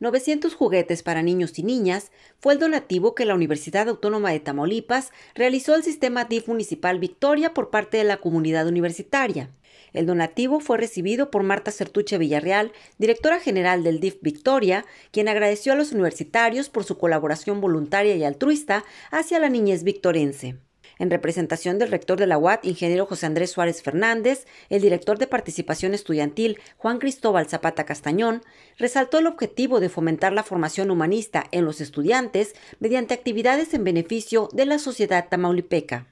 900 juguetes para niños y niñas fue el donativo que la Universidad Autónoma de Tamaulipas realizó al sistema DIF Municipal Victoria por parte de la comunidad universitaria. El donativo fue recibido por Marta Certuche Villarreal, directora general del DIF Victoria, quien agradeció a los universitarios por su colaboración voluntaria y altruista hacia la niñez victorense en representación del rector de la UAT, ingeniero José Andrés Suárez Fernández, el director de participación estudiantil, Juan Cristóbal Zapata Castañón, resaltó el objetivo de fomentar la formación humanista en los estudiantes mediante actividades en beneficio de la sociedad tamaulipeca.